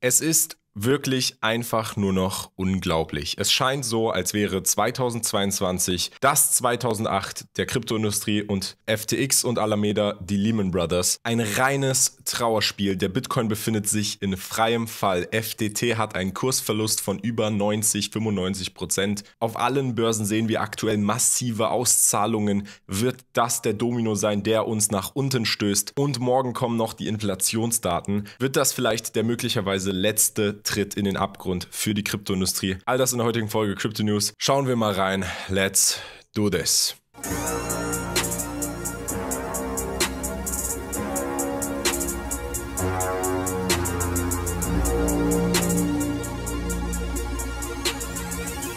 Es ist wirklich einfach nur noch unglaublich. Es scheint so, als wäre 2022 das 2008 der Kryptoindustrie und FTX und Alameda, die Lehman Brothers, ein reines Trauerspiel. Der Bitcoin befindet sich in freiem Fall. FTT hat einen Kursverlust von über 90, 95 Prozent. Auf allen Börsen sehen wir aktuell massive Auszahlungen. Wird das der Domino sein, der uns nach unten stößt? Und morgen kommen noch die Inflationsdaten. Wird das vielleicht der möglicherweise letzte Tritt in den Abgrund für die Kryptoindustrie. All das in der heutigen Folge Crypto News. Schauen wir mal rein. Let's do this.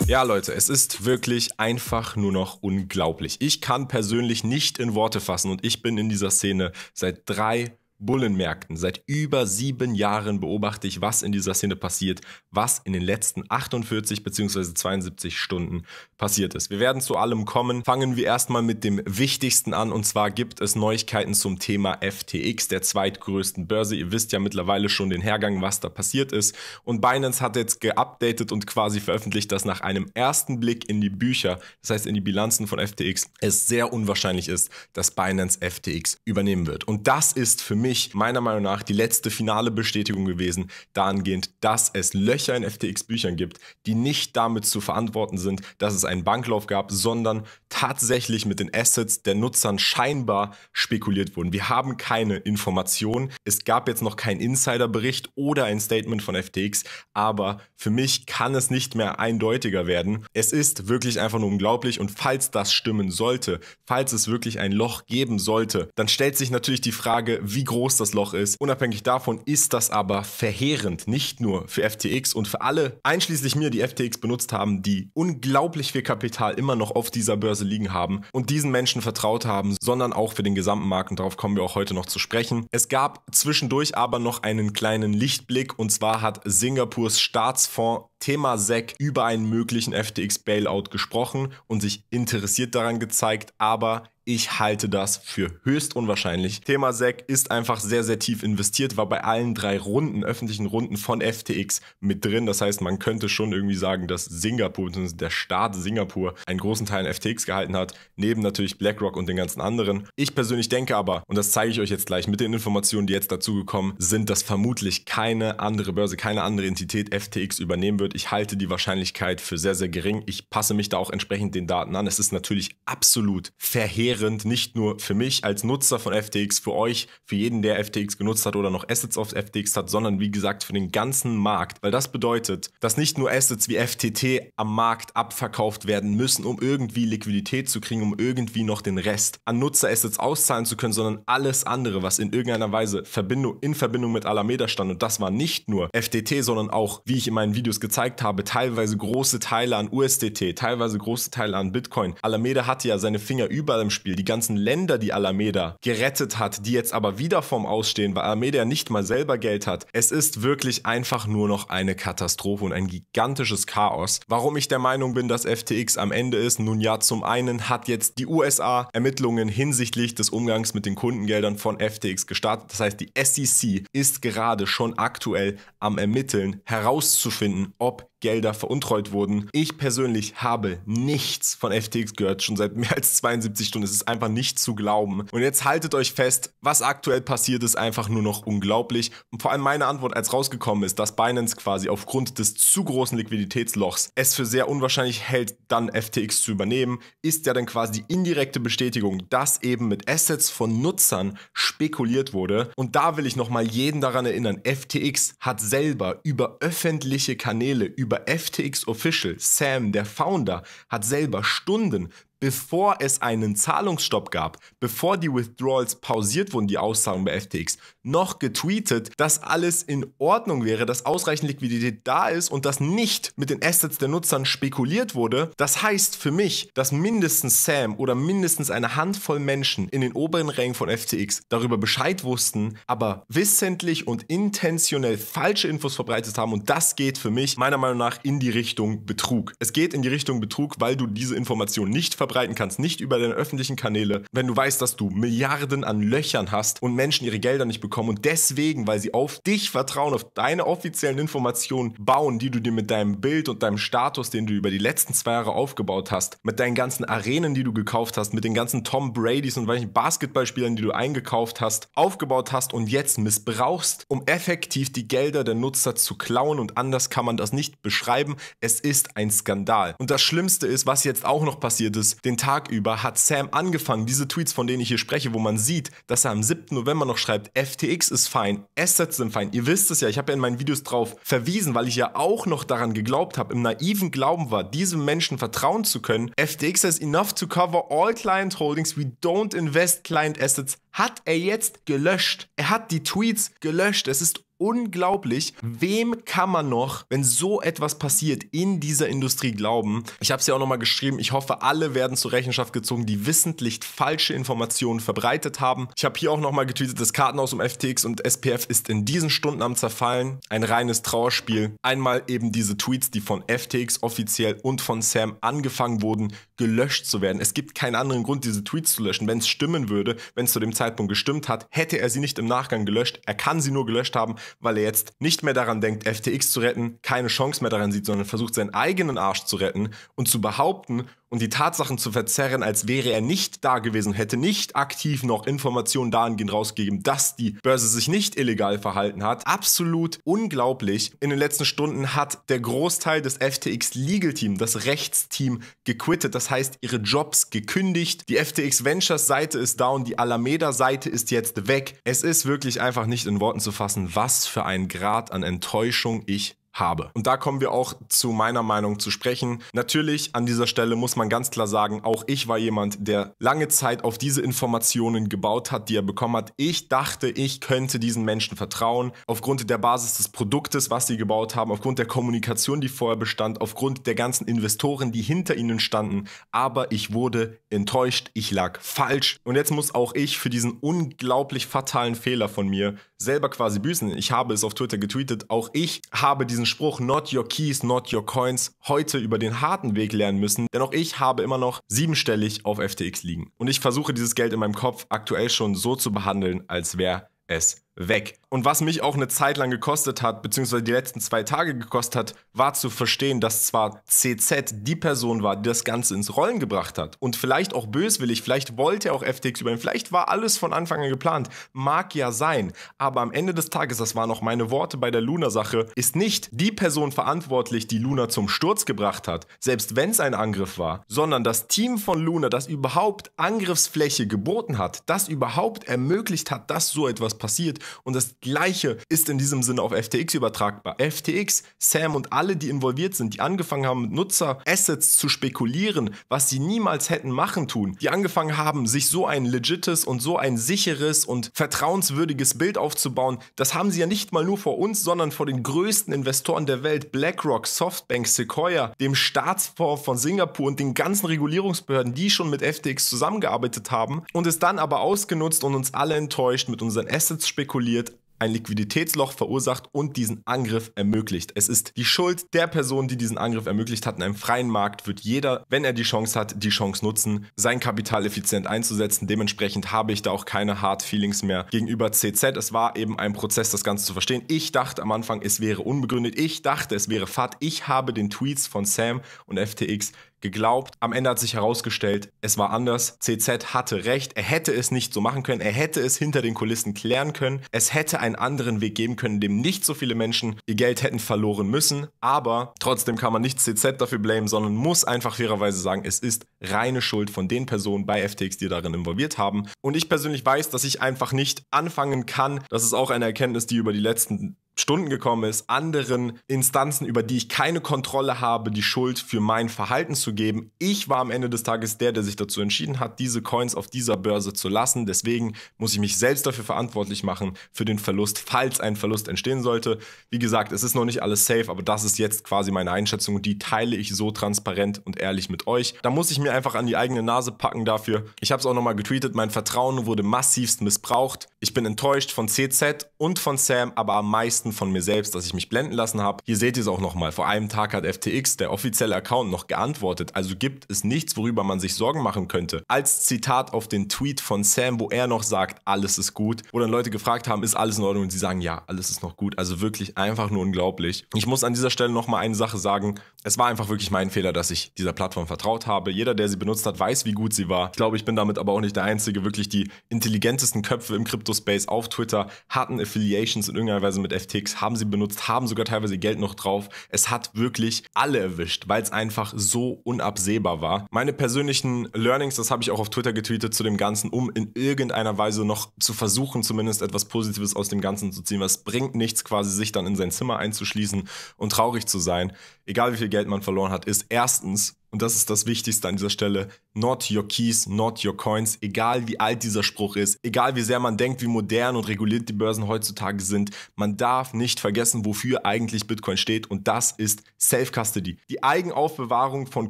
Ja, Leute, es ist wirklich einfach nur noch unglaublich. Ich kann persönlich nicht in Worte fassen und ich bin in dieser Szene seit drei Bullenmärkten. Seit über sieben Jahren beobachte ich, was in dieser Szene passiert, was in den letzten 48 bzw. 72 Stunden passiert ist. Wir werden zu allem kommen. Fangen wir erstmal mit dem Wichtigsten an und zwar gibt es Neuigkeiten zum Thema FTX, der zweitgrößten Börse. Ihr wisst ja mittlerweile schon den Hergang, was da passiert ist. Und Binance hat jetzt geupdatet und quasi veröffentlicht, dass nach einem ersten Blick in die Bücher, das heißt in die Bilanzen von FTX, es sehr unwahrscheinlich ist, dass Binance FTX übernehmen wird. Und das ist für mich mich meiner Meinung nach die letzte finale Bestätigung gewesen, dahingehend, dass es Löcher in FTX-Büchern gibt, die nicht damit zu verantworten sind, dass es einen Banklauf gab, sondern tatsächlich mit den Assets der Nutzern scheinbar spekuliert wurden. Wir haben keine Informationen. Es gab jetzt noch keinen Insiderbericht oder ein Statement von FTX, aber für mich kann es nicht mehr eindeutiger werden. Es ist wirklich einfach nur unglaublich und falls das stimmen sollte, falls es wirklich ein Loch geben sollte, dann stellt sich natürlich die Frage, wie groß groß das Loch ist. Unabhängig davon ist das aber verheerend, nicht nur für FTX und für alle, einschließlich mir, die FTX benutzt haben, die unglaublich viel Kapital immer noch auf dieser Börse liegen haben und diesen Menschen vertraut haben, sondern auch für den gesamten Markt. Und darauf kommen wir auch heute noch zu sprechen. Es gab zwischendurch aber noch einen kleinen Lichtblick und zwar hat Singapurs Staatsfonds Thema SEC über einen möglichen FTX-Bailout gesprochen und sich interessiert daran gezeigt, aber ich halte das für höchst unwahrscheinlich. Thema SEC ist einfach sehr, sehr tief investiert, war bei allen drei Runden, öffentlichen Runden von FTX mit drin. Das heißt, man könnte schon irgendwie sagen, dass Singapur, der Staat Singapur, einen großen Teil an FTX gehalten hat, neben natürlich BlackRock und den ganzen anderen. Ich persönlich denke aber, und das zeige ich euch jetzt gleich mit den Informationen, die jetzt dazugekommen sind, dass vermutlich keine andere Börse, keine andere Entität FTX übernehmen wird. Ich halte die Wahrscheinlichkeit für sehr, sehr gering. Ich passe mich da auch entsprechend den Daten an. Es ist natürlich absolut verheerend verheerend, nicht nur für mich als Nutzer von FTX, für euch, für jeden, der FTX genutzt hat oder noch Assets auf FTX hat, sondern wie gesagt für den ganzen Markt. Weil das bedeutet, dass nicht nur Assets wie FTT am Markt abverkauft werden müssen, um irgendwie Liquidität zu kriegen, um irgendwie noch den Rest an Nutzerassets auszahlen zu können, sondern alles andere, was in irgendeiner Weise Verbindung, in Verbindung mit Alameda stand. Und das war nicht nur FTT, sondern auch, wie ich in meinen Videos gezeigt habe, teilweise große Teile an USDT, teilweise große Teile an Bitcoin. Alameda hatte ja seine Finger überall im Spiel die ganzen Länder, die Alameda gerettet hat, die jetzt aber wieder vorm Ausstehen, weil Alameda ja nicht mal selber Geld hat. Es ist wirklich einfach nur noch eine Katastrophe und ein gigantisches Chaos. Warum ich der Meinung bin, dass FTX am Ende ist? Nun ja, zum einen hat jetzt die USA Ermittlungen hinsichtlich des Umgangs mit den Kundengeldern von FTX gestartet. Das heißt, die SEC ist gerade schon aktuell am Ermitteln, herauszufinden, ob Bob Gelder veruntreut wurden. Ich persönlich habe nichts von FTX gehört, schon seit mehr als 72 Stunden. Es ist einfach nicht zu glauben. Und jetzt haltet euch fest, was aktuell passiert, ist einfach nur noch unglaublich. Und vor allem meine Antwort, als rausgekommen ist, dass Binance quasi aufgrund des zu großen Liquiditätslochs es für sehr unwahrscheinlich hält, dann FTX zu übernehmen, ist ja dann quasi die indirekte Bestätigung, dass eben mit Assets von Nutzern spekuliert wurde. Und da will ich nochmal jeden daran erinnern, FTX hat selber über öffentliche Kanäle, über über FTX Official, Sam, der Founder, hat selber Stunden bevor es einen Zahlungsstopp gab, bevor die Withdrawals pausiert wurden, die Auszahlung bei FTX, noch getweetet, dass alles in Ordnung wäre, dass ausreichend Liquidität da ist und dass nicht mit den Assets der Nutzern spekuliert wurde. Das heißt für mich, dass mindestens Sam oder mindestens eine Handvoll Menschen in den oberen Rängen von FTX darüber Bescheid wussten, aber wissentlich und intentionell falsche Infos verbreitet haben und das geht für mich meiner Meinung nach in die Richtung Betrug. Es geht in die Richtung Betrug, weil du diese Information nicht verbreitest verbreiten kannst, nicht über deine öffentlichen Kanäle, wenn du weißt, dass du Milliarden an Löchern hast und Menschen ihre Gelder nicht bekommen und deswegen, weil sie auf dich vertrauen, auf deine offiziellen Informationen bauen, die du dir mit deinem Bild und deinem Status, den du über die letzten zwei Jahre aufgebaut hast, mit deinen ganzen Arenen, die du gekauft hast, mit den ganzen Tom Bradys und welchen Basketballspielern, die du eingekauft hast, aufgebaut hast und jetzt missbrauchst, um effektiv die Gelder der Nutzer zu klauen und anders kann man das nicht beschreiben. Es ist ein Skandal. Und das Schlimmste ist, was jetzt auch noch passiert ist, den Tag über hat Sam angefangen, diese Tweets, von denen ich hier spreche, wo man sieht, dass er am 7. November noch schreibt, FTX ist fein, Assets sind fein. Ihr wisst es ja, ich habe ja in meinen Videos drauf verwiesen, weil ich ja auch noch daran geglaubt habe, im naiven Glauben war, diesem Menschen vertrauen zu können. FTX has enough to cover all client holdings. We don't invest client assets. Hat er jetzt gelöscht. Er hat die Tweets gelöscht. Es ist unglaublich. Wem kann man noch, wenn so etwas passiert, in dieser Industrie glauben? Ich habe es ja auch nochmal geschrieben. Ich hoffe, alle werden zur Rechenschaft gezogen, die wissentlich falsche Informationen verbreitet haben. Ich habe hier auch nochmal getweetet, das Kartenhaus um FTX und SPF ist in diesen Stunden am Zerfallen. Ein reines Trauerspiel. Einmal eben diese Tweets, die von FTX offiziell und von Sam angefangen wurden, gelöscht zu werden. Es gibt keinen anderen Grund, diese Tweets zu löschen. Wenn es stimmen würde, wenn es zu dem Zeitpunkt gestimmt hat, hätte er sie nicht im Nachgang gelöscht. Er kann sie nur gelöscht haben, weil er jetzt nicht mehr daran denkt, FTX zu retten, keine Chance mehr daran sieht, sondern versucht, seinen eigenen Arsch zu retten und zu behaupten und die Tatsachen zu verzerren, als wäre er nicht da gewesen, hätte nicht aktiv noch Informationen dahingehend rausgegeben, dass die Börse sich nicht illegal verhalten hat. Absolut unglaublich. In den letzten Stunden hat der Großteil des FTX Legal Team, das Rechtsteam, gequittet. Das heißt, ihre Jobs gekündigt. Die FTX Ventures Seite ist down, die Alameda Seite ist jetzt weg. Es ist wirklich einfach nicht in Worten zu fassen, was für ein Grad an Enttäuschung ich habe. Und da kommen wir auch zu meiner Meinung zu sprechen. Natürlich an dieser Stelle muss man ganz klar sagen, auch ich war jemand, der lange Zeit auf diese Informationen gebaut hat, die er bekommen hat. Ich dachte, ich könnte diesen Menschen vertrauen, aufgrund der Basis des Produktes, was sie gebaut haben, aufgrund der Kommunikation, die vorher bestand, aufgrund der ganzen Investoren, die hinter ihnen standen. Aber ich wurde enttäuscht, ich lag falsch. Und jetzt muss auch ich für diesen unglaublich fatalen Fehler von mir selber quasi büßen. Ich habe es auf Twitter getweetet, auch ich habe diesen Spruch Not your keys, not your coins heute über den harten Weg lernen müssen, denn auch ich habe immer noch siebenstellig auf FTX liegen. Und ich versuche dieses Geld in meinem Kopf aktuell schon so zu behandeln, als wäre es weg. Und was mich auch eine Zeit lang gekostet hat, beziehungsweise die letzten zwei Tage gekostet hat, war zu verstehen, dass zwar CZ die Person war, die das Ganze ins Rollen gebracht hat und vielleicht auch böswillig, vielleicht wollte er auch FTX übernehmen, vielleicht war alles von Anfang an geplant, mag ja sein, aber am Ende des Tages, das waren auch meine Worte bei der Luna-Sache, ist nicht die Person verantwortlich, die Luna zum Sturz gebracht hat, selbst wenn es ein Angriff war, sondern das Team von Luna, das überhaupt Angriffsfläche geboten hat, das überhaupt ermöglicht hat, dass so etwas passiert und das Gleiche ist in diesem Sinne auf FTX übertragbar. FTX, Sam und alle, die involviert sind, die angefangen haben, mit Nutzer-Assets zu spekulieren, was sie niemals hätten machen tun, die angefangen haben, sich so ein legites und so ein sicheres und vertrauenswürdiges Bild aufzubauen, das haben sie ja nicht mal nur vor uns, sondern vor den größten Investoren der Welt, BlackRock, Softbank, Sequoia, dem Staatsfonds von Singapur und den ganzen Regulierungsbehörden, die schon mit FTX zusammengearbeitet haben und es dann aber ausgenutzt und uns alle enttäuscht mit unseren Assets spekuliert, ein Liquiditätsloch verursacht und diesen Angriff ermöglicht. Es ist die Schuld der Person, die diesen Angriff ermöglicht hat. In einem freien Markt wird jeder, wenn er die Chance hat, die Chance nutzen, sein Kapital effizient einzusetzen. Dementsprechend habe ich da auch keine Hard Feelings mehr gegenüber CZ. Es war eben ein Prozess, das Ganze zu verstehen. Ich dachte am Anfang, es wäre unbegründet. Ich dachte, es wäre Fat. Ich habe den Tweets von Sam und FTX geglaubt. Am Ende hat sich herausgestellt, es war anders. CZ hatte recht. Er hätte es nicht so machen können. Er hätte es hinter den Kulissen klären können. Es hätte einen anderen Weg geben können, dem nicht so viele Menschen ihr Geld hätten verloren müssen. Aber trotzdem kann man nicht CZ dafür blamen, sondern muss einfach fairerweise sagen, es ist reine Schuld von den Personen bei FTX, die darin involviert haben. Und ich persönlich weiß, dass ich einfach nicht anfangen kann. Das ist auch eine Erkenntnis, die über die letzten Stunden gekommen ist, anderen Instanzen, über die ich keine Kontrolle habe, die Schuld für mein Verhalten zu geben. Ich war am Ende des Tages der, der sich dazu entschieden hat, diese Coins auf dieser Börse zu lassen. Deswegen muss ich mich selbst dafür verantwortlich machen, für den Verlust, falls ein Verlust entstehen sollte. Wie gesagt, es ist noch nicht alles safe, aber das ist jetzt quasi meine Einschätzung und die teile ich so transparent und ehrlich mit euch. Da muss ich mir einfach an die eigene Nase packen dafür. Ich habe es auch nochmal getweetet, mein Vertrauen wurde massivst missbraucht. Ich bin enttäuscht von CZ und von Sam, aber am meisten meisten von mir selbst, dass ich mich blenden lassen habe. Hier seht ihr es auch nochmal. Vor einem Tag hat FTX, der offizielle Account, noch geantwortet. Also gibt es nichts, worüber man sich Sorgen machen könnte. Als Zitat auf den Tweet von Sam, wo er noch sagt, alles ist gut. Wo dann Leute gefragt haben, ist alles in Ordnung? Und sie sagen, ja, alles ist noch gut. Also wirklich einfach nur unglaublich. Ich muss an dieser Stelle nochmal eine Sache sagen. Es war einfach wirklich mein Fehler, dass ich dieser Plattform vertraut habe. Jeder, der sie benutzt hat, weiß, wie gut sie war. Ich glaube, ich bin damit aber auch nicht der Einzige. Wirklich die intelligentesten Köpfe im Crypto-Space auf Twitter hatten Affiliations in irgendeiner Weise mit FTX, haben sie benutzt, haben sogar teilweise Geld noch drauf. Es hat wirklich alle erwischt, weil es einfach so unabsehbar war. Meine persönlichen Learnings, das habe ich auch auf Twitter getweetet zu dem Ganzen, um in irgendeiner Weise noch zu versuchen, zumindest etwas Positives aus dem Ganzen zu ziehen. Was bringt nichts, quasi sich dann in sein Zimmer einzuschließen und traurig zu sein, egal wie viel Geld man verloren hat, ist erstens und das ist das Wichtigste an dieser Stelle, not your keys, not your coins, egal wie alt dieser Spruch ist, egal wie sehr man denkt, wie modern und reguliert die Börsen heutzutage sind, man darf nicht vergessen, wofür eigentlich Bitcoin steht und das ist Self-Custody. Die Eigenaufbewahrung von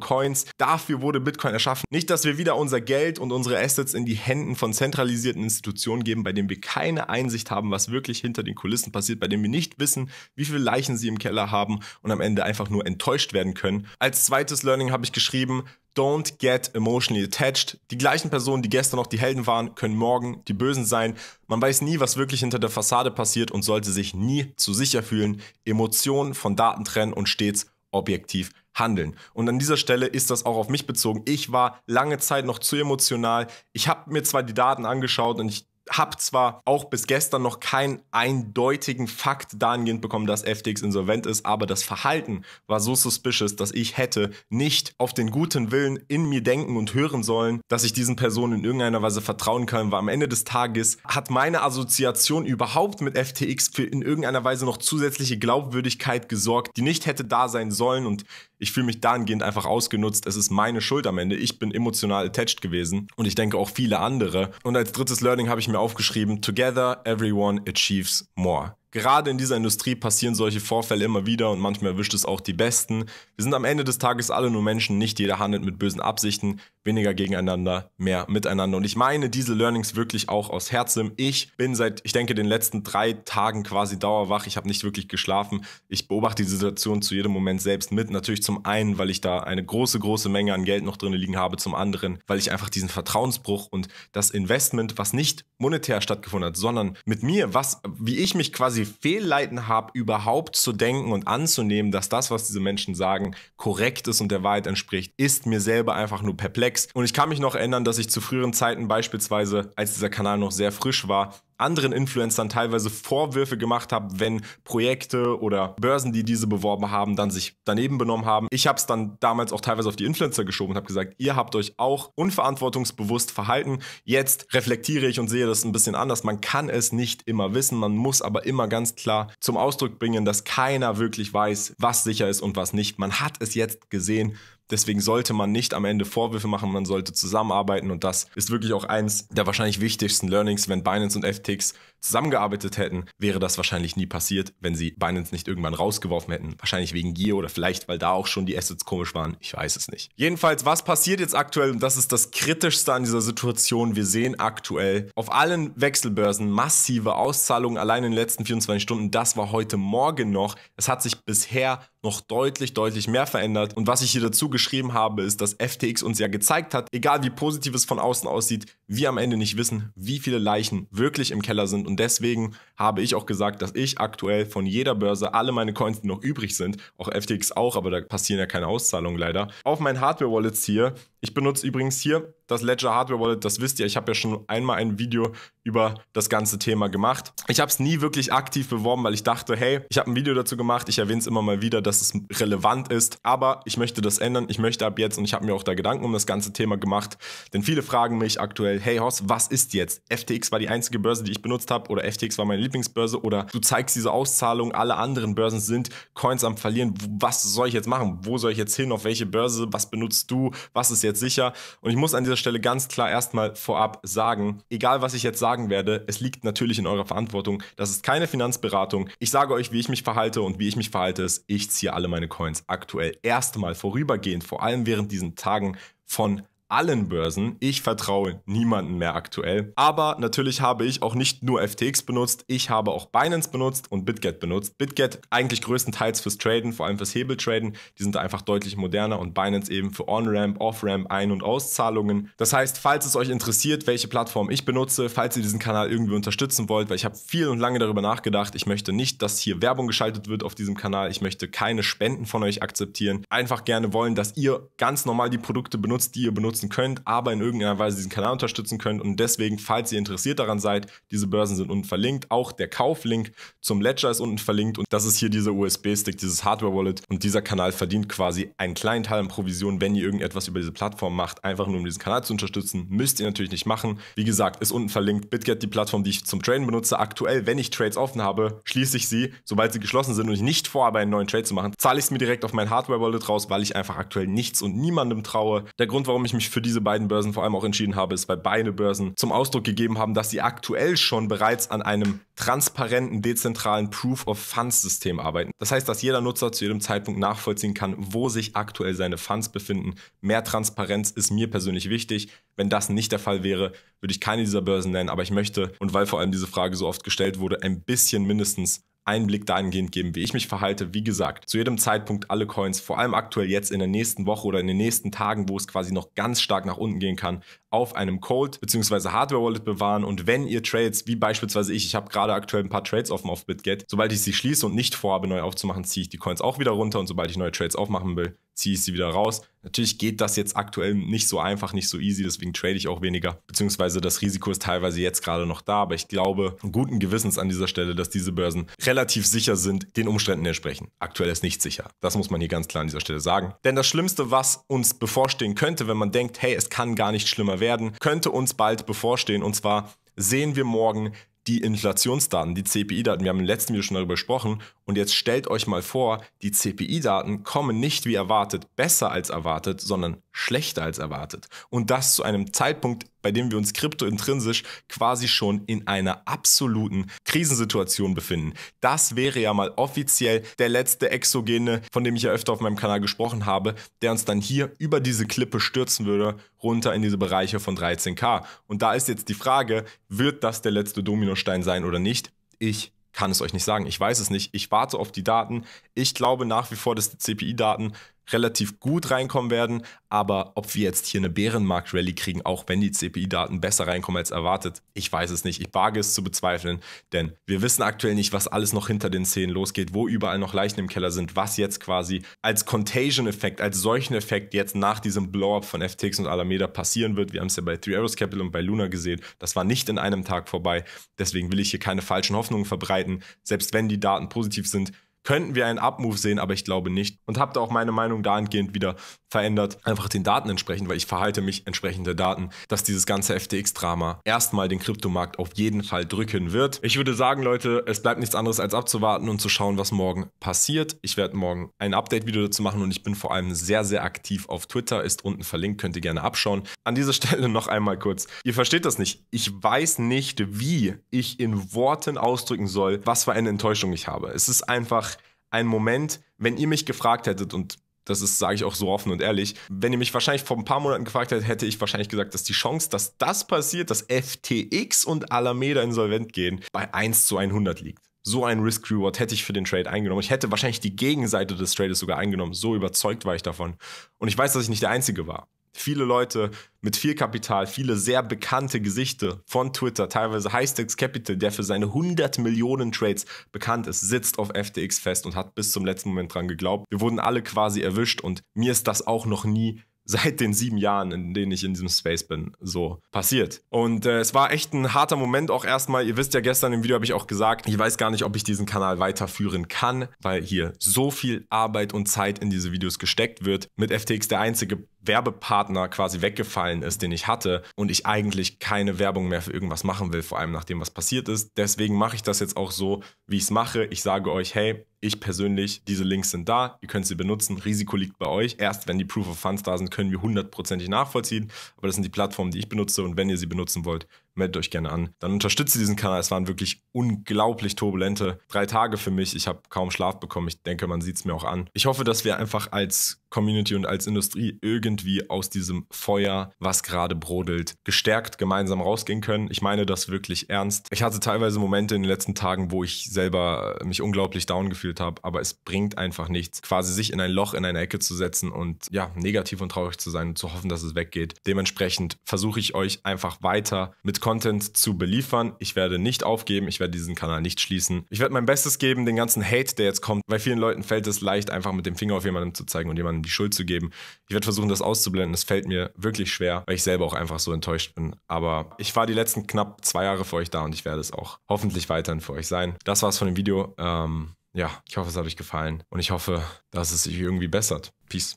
Coins, dafür wurde Bitcoin erschaffen. Nicht, dass wir wieder unser Geld und unsere Assets in die Händen von zentralisierten Institutionen geben, bei denen wir keine Einsicht haben, was wirklich hinter den Kulissen passiert, bei denen wir nicht wissen, wie viele Leichen sie im Keller haben und am Ende einfach nur enttäuscht werden können. Als zweites Learning habe ich geschrieben, Don't get emotionally attached. Die gleichen Personen, die gestern noch die Helden waren, können morgen die Bösen sein. Man weiß nie, was wirklich hinter der Fassade passiert und sollte sich nie zu sicher fühlen. Emotionen von Daten trennen und stets objektiv handeln. Und an dieser Stelle ist das auch auf mich bezogen. Ich war lange Zeit noch zu emotional. Ich habe mir zwar die Daten angeschaut und ich habe zwar auch bis gestern noch keinen eindeutigen Fakt dahingehend bekommen, dass FTX insolvent ist, aber das Verhalten war so suspicious, dass ich hätte nicht auf den guten Willen in mir denken und hören sollen, dass ich diesen Personen in irgendeiner Weise vertrauen kann, weil am Ende des Tages hat meine Assoziation überhaupt mit FTX für in irgendeiner Weise noch zusätzliche Glaubwürdigkeit gesorgt, die nicht hätte da sein sollen. Und ich fühle mich dahingehend einfach ausgenutzt. Es ist meine Schuld am Ende. Ich bin emotional attached gewesen und ich denke auch viele andere. Und als drittes Learning habe ich mir aufgeschrieben, Together everyone achieves more. Gerade in dieser Industrie passieren solche Vorfälle immer wieder und manchmal erwischt es auch die Besten. Wir sind am Ende des Tages alle nur Menschen, nicht jeder handelt mit bösen Absichten, weniger gegeneinander, mehr miteinander. Und ich meine diese Learnings wirklich auch aus Herzen. Ich bin seit, ich denke, den letzten drei Tagen quasi dauerwach. Ich habe nicht wirklich geschlafen. Ich beobachte die Situation zu jedem Moment selbst mit. Natürlich zum einen, weil ich da eine große, große Menge an Geld noch drin liegen habe. Zum anderen, weil ich einfach diesen Vertrauensbruch und das Investment, was nicht monetär stattgefunden hat, sondern mit mir, was, wie ich mich quasi quasi fehlleiten habe, überhaupt zu denken und anzunehmen, dass das, was diese Menschen sagen, korrekt ist und der Wahrheit entspricht, ist mir selber einfach nur perplex. Und ich kann mich noch erinnern, dass ich zu früheren Zeiten beispielsweise, als dieser Kanal noch sehr frisch war, anderen Influencern teilweise Vorwürfe gemacht habe, wenn Projekte oder Börsen, die diese beworben haben, dann sich daneben benommen haben. Ich habe es dann damals auch teilweise auf die Influencer geschoben und habe gesagt, ihr habt euch auch unverantwortungsbewusst verhalten. Jetzt reflektiere ich und sehe das ein bisschen anders. Man kann es nicht immer wissen, man muss aber immer ganz klar zum Ausdruck bringen, dass keiner wirklich weiß, was sicher ist und was nicht. Man hat es jetzt gesehen. Deswegen sollte man nicht am Ende Vorwürfe machen, man sollte zusammenarbeiten und das ist wirklich auch eins der wahrscheinlich wichtigsten Learnings. Wenn Binance und FTX zusammengearbeitet hätten, wäre das wahrscheinlich nie passiert, wenn sie Binance nicht irgendwann rausgeworfen hätten. Wahrscheinlich wegen Gier oder vielleicht, weil da auch schon die Assets komisch waren. Ich weiß es nicht. Jedenfalls, was passiert jetzt aktuell? Und das ist das Kritischste an dieser Situation. Wir sehen aktuell auf allen Wechselbörsen massive Auszahlungen allein in den letzten 24 Stunden. Das war heute Morgen noch. Es hat sich bisher noch deutlich, deutlich mehr verändert. Und was ich hier dazu geschrieben habe, ist, dass FTX uns ja gezeigt hat, egal wie positiv es von außen aussieht, wir am Ende nicht wissen, wie viele Leichen wirklich im Keller sind. Und deswegen habe ich auch gesagt, dass ich aktuell von jeder Börse alle meine Coins, die noch übrig sind, auch FTX auch, aber da passieren ja keine Auszahlungen leider, auf mein Hardware-Wallets hier. Ich benutze übrigens hier das Ledger Hardware Wallet, das wisst ihr, ich habe ja schon einmal ein Video über das ganze Thema gemacht. Ich habe es nie wirklich aktiv beworben, weil ich dachte, hey, ich habe ein Video dazu gemacht, ich erwähne es immer mal wieder, dass es relevant ist, aber ich möchte das ändern, ich möchte ab jetzt und ich habe mir auch da Gedanken um das ganze Thema gemacht, denn viele fragen mich aktuell, hey Horst, was ist jetzt? FTX war die einzige Börse, die ich benutzt habe oder FTX war meine Lieblingsbörse oder du zeigst diese Auszahlung, alle anderen Börsen sind Coins am verlieren, was soll ich jetzt machen? Wo soll ich jetzt hin? Auf welche Börse? Was benutzt du? Was ist jetzt sicher? Und ich muss an dieser Stelle ganz klar erstmal vorab sagen, egal was ich jetzt sagen werde, es liegt natürlich in eurer Verantwortung. Das ist keine Finanzberatung. Ich sage euch, wie ich mich verhalte und wie ich mich verhalte ist, ich ziehe alle meine Coins aktuell erstmal vorübergehend, vor allem während diesen Tagen von allen Börsen. Ich vertraue niemanden mehr aktuell. Aber natürlich habe ich auch nicht nur FTX benutzt, ich habe auch Binance benutzt und BitGet benutzt. BitGet eigentlich größtenteils fürs Traden, vor allem fürs Hebeltraden. Die sind einfach deutlich moderner und Binance eben für On-Ramp, Off-Ramp, Ein- und Auszahlungen. Das heißt, falls es euch interessiert, welche Plattform ich benutze, falls ihr diesen Kanal irgendwie unterstützen wollt, weil ich habe viel und lange darüber nachgedacht, ich möchte nicht, dass hier Werbung geschaltet wird auf diesem Kanal. Ich möchte keine Spenden von euch akzeptieren. Einfach gerne wollen, dass ihr ganz normal die Produkte benutzt, die ihr benutzen könnt, aber in irgendeiner Weise diesen Kanal unterstützen könnt. Und deswegen, falls ihr interessiert daran seid, diese Börsen sind unten verlinkt. Auch der Kauflink zum Ledger ist unten verlinkt. Und das ist hier dieser USB-Stick, dieses Hardware-Wallet. Und dieser Kanal verdient quasi einen kleinen Teil an Provision, wenn ihr irgendetwas über diese Plattform macht, einfach nur um diesen Kanal zu unterstützen. Müsst ihr natürlich nicht machen. Wie gesagt, ist unten verlinkt. BitGet, die Plattform, die ich zum Traden benutze. Aktuell, wenn ich Trades offen habe, schließe ich sie. Sobald sie geschlossen sind und ich nicht vorhabe, einen neuen Trade zu machen, zahle ich es mir direkt auf mein Hardware-Wallet raus, weil ich einfach aktuell nichts und niemandem traue. Der Grund, warum ich mich für diese beiden Börsen vor allem auch entschieden habe, ist, weil beide Börsen zum Ausdruck gegeben haben, dass sie aktuell schon bereits an einem transparenten, dezentralen Proof-of-Funds-System arbeiten. Das heißt, dass jeder Nutzer zu jedem Zeitpunkt nachvollziehen kann, wo sich aktuell seine Funds befinden. Mehr Transparenz ist mir persönlich wichtig. Wenn das nicht der Fall wäre, würde ich keine dieser Börsen nennen, aber ich möchte, und weil vor allem diese Frage so oft gestellt wurde, ein bisschen mindestens Einblick dahingehend geben, wie ich mich verhalte. Wie gesagt, zu jedem Zeitpunkt alle Coins, vor allem aktuell jetzt in der nächsten Woche oder in den nächsten Tagen, wo es quasi noch ganz stark nach unten gehen kann, auf einem Cold bzw. Hardware-Wallet bewahren. Und wenn ihr Trades, wie beispielsweise ich, ich habe gerade aktuell ein paar Trades offen auf BitGet, sobald ich sie schließe und nicht vorhabe, neu aufzumachen, ziehe ich die Coins auch wieder runter und sobald ich neue Trades aufmachen will, ziehe ich sie wieder raus. Natürlich geht das jetzt aktuell nicht so einfach, nicht so easy, deswegen trade ich auch weniger. Beziehungsweise das Risiko ist teilweise jetzt gerade noch da, aber ich glaube guten Gewissens an dieser Stelle, dass diese Börsen relativ sicher sind, den Umständen entsprechen. Aktuell ist nicht sicher. Das muss man hier ganz klar an dieser Stelle sagen. Denn das Schlimmste, was uns bevorstehen könnte, wenn man denkt, hey, es kann gar nicht schlimmer werden, könnte uns bald bevorstehen. Und zwar sehen wir morgen die Inflationsdaten, die CPI-Daten. Wir haben im letzten Video schon darüber gesprochen. Und jetzt stellt euch mal vor, die CPI-Daten kommen nicht wie erwartet besser als erwartet, sondern schlechter als erwartet. Und das zu einem Zeitpunkt, bei dem wir uns kryptointrinsisch quasi schon in einer absoluten Krisensituation befinden. Das wäre ja mal offiziell der letzte Exogene, von dem ich ja öfter auf meinem Kanal gesprochen habe, der uns dann hier über diese Klippe stürzen würde, runter in diese Bereiche von 13k. Und da ist jetzt die Frage, wird das der letzte Dominostein sein oder nicht? Ich kann es euch nicht sagen. Ich weiß es nicht. Ich warte auf die Daten. Ich glaube nach wie vor, dass die CPI-Daten relativ gut reinkommen werden. Aber ob wir jetzt hier eine Bärenmarkt-Rallye kriegen, auch wenn die CPI-Daten besser reinkommen als erwartet, ich weiß es nicht. Ich wage es zu bezweifeln, denn wir wissen aktuell nicht, was alles noch hinter den Szenen losgeht, wo überall noch Leichen im Keller sind, was jetzt quasi als Contagion-Effekt, als solchen Effekt jetzt nach diesem Blow-up von FTX und Alameda passieren wird. Wir haben es ja bei Three Arrows Capital und bei Luna gesehen. Das war nicht in einem Tag vorbei. Deswegen will ich hier keine falschen Hoffnungen verbreiten. Selbst wenn die Daten positiv sind, könnten wir einen Up-Move sehen, aber ich glaube nicht. Und habe da auch meine Meinung dahingehend wieder verändert, einfach den Daten entsprechend, weil ich verhalte mich entsprechend der Daten, dass dieses ganze FTX-Drama erstmal den Kryptomarkt auf jeden Fall drücken wird. Ich würde sagen, Leute, es bleibt nichts anderes als abzuwarten und zu schauen, was morgen passiert. Ich werde morgen ein Update-Video dazu machen und ich bin vor allem sehr, sehr aktiv auf Twitter, ist unten verlinkt, könnt ihr gerne abschauen. An dieser Stelle noch einmal kurz. Ihr versteht das nicht. Ich weiß nicht, wie ich in Worten ausdrücken soll, was für eine Enttäuschung ich habe. Es ist einfach ein Moment, wenn ihr mich gefragt hättet und das ist, sage ich auch so offen und ehrlich. Wenn ihr mich wahrscheinlich vor ein paar Monaten gefragt hättet, hätte ich wahrscheinlich gesagt, dass die Chance, dass das passiert, dass FTX und Alameda insolvent gehen, bei 1 zu 100 liegt. So ein Risk-Reward hätte ich für den Trade eingenommen. Ich hätte wahrscheinlich die Gegenseite des Trades sogar eingenommen. So überzeugt war ich davon. Und ich weiß, dass ich nicht der Einzige war viele Leute mit viel Kapital, viele sehr bekannte Gesichter von Twitter, teilweise Highstakes Capital, der für seine 100 Millionen Trades bekannt ist, sitzt auf FTX fest und hat bis zum letzten Moment dran geglaubt. Wir wurden alle quasi erwischt und mir ist das auch noch nie seit den sieben Jahren, in denen ich in diesem Space bin, so passiert. Und äh, es war echt ein harter Moment auch erstmal. Ihr wisst ja, gestern im Video habe ich auch gesagt, ich weiß gar nicht, ob ich diesen Kanal weiterführen kann, weil hier so viel Arbeit und Zeit in diese Videos gesteckt wird. Mit FTX der einzige Werbepartner quasi weggefallen ist, den ich hatte und ich eigentlich keine Werbung mehr für irgendwas machen will, vor allem nach dem, was passiert ist. Deswegen mache ich das jetzt auch so, wie ich es mache. Ich sage euch, hey, ich persönlich, diese Links sind da, ihr könnt sie benutzen, Risiko liegt bei euch. Erst wenn die Proof of Funds da sind, können wir hundertprozentig nachvollziehen, aber das sind die Plattformen, die ich benutze und wenn ihr sie benutzen wollt, meldet euch gerne an. Dann unterstützt diesen Kanal. Es waren wirklich unglaublich turbulente drei Tage für mich. Ich habe kaum Schlaf bekommen. Ich denke, man sieht es mir auch an. Ich hoffe, dass wir einfach als Community und als Industrie irgendwie aus diesem Feuer, was gerade brodelt, gestärkt gemeinsam rausgehen können. Ich meine das wirklich ernst. Ich hatte teilweise Momente in den letzten Tagen, wo ich selber mich unglaublich down gefühlt habe, aber es bringt einfach nichts, quasi sich in ein Loch, in eine Ecke zu setzen und ja, negativ und traurig zu sein und zu hoffen, dass es weggeht. Dementsprechend versuche ich euch einfach weiter mit Content zu beliefern. Ich werde nicht aufgeben, ich werde diesen Kanal nicht schließen. Ich werde mein Bestes geben, den ganzen Hate, der jetzt kommt, weil vielen Leuten fällt es leicht, einfach mit dem Finger auf jemanden zu zeigen und jemanden die Schuld zu geben. Ich werde versuchen, das auszublenden. Es fällt mir wirklich schwer, weil ich selber auch einfach so enttäuscht bin. Aber ich war die letzten knapp zwei Jahre für euch da und ich werde es auch hoffentlich weiterhin für euch sein. Das war's von dem Video. Ähm, ja, ich hoffe, es hat euch gefallen und ich hoffe, dass es sich irgendwie bessert. Peace.